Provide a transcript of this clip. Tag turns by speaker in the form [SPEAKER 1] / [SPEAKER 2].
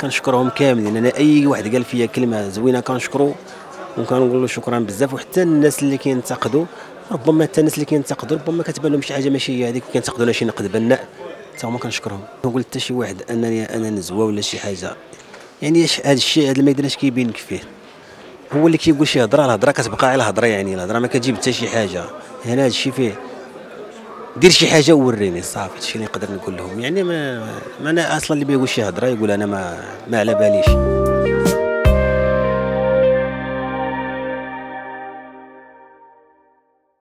[SPEAKER 1] كنشكرهم كاملين. أنا أي واحد قال فيا كلمة زوينة كنشكرو. وكنقول له شكرا بزاف. وحتى الناس اللي كينتقدوا ربما حتى الناس اللي كينتقدوا ربما كتبان لهم شي حاجة ماشي هي هذيك وكينتقدونا شي نقد. بناء حتى هما كنشكرهم. نقول حتى شي واحد أنني أنا نزوه ولا شي حاجة. يعني هذا الشيء هذا الميدان اش كيبين لك فيه؟ هو اللي كيقول شي هضره الهضره كتبقى على الهضره يعني. الهضره ما كتجيب حتى شي حاجة. هنا هذا الشيء فيه دير شي حاجة ووريني صافي اللي نقدر نقول لهم؟ يعني ما, ما أنا أصلا اللي بيقول شي هضره يقول أنا ما ما على باليش.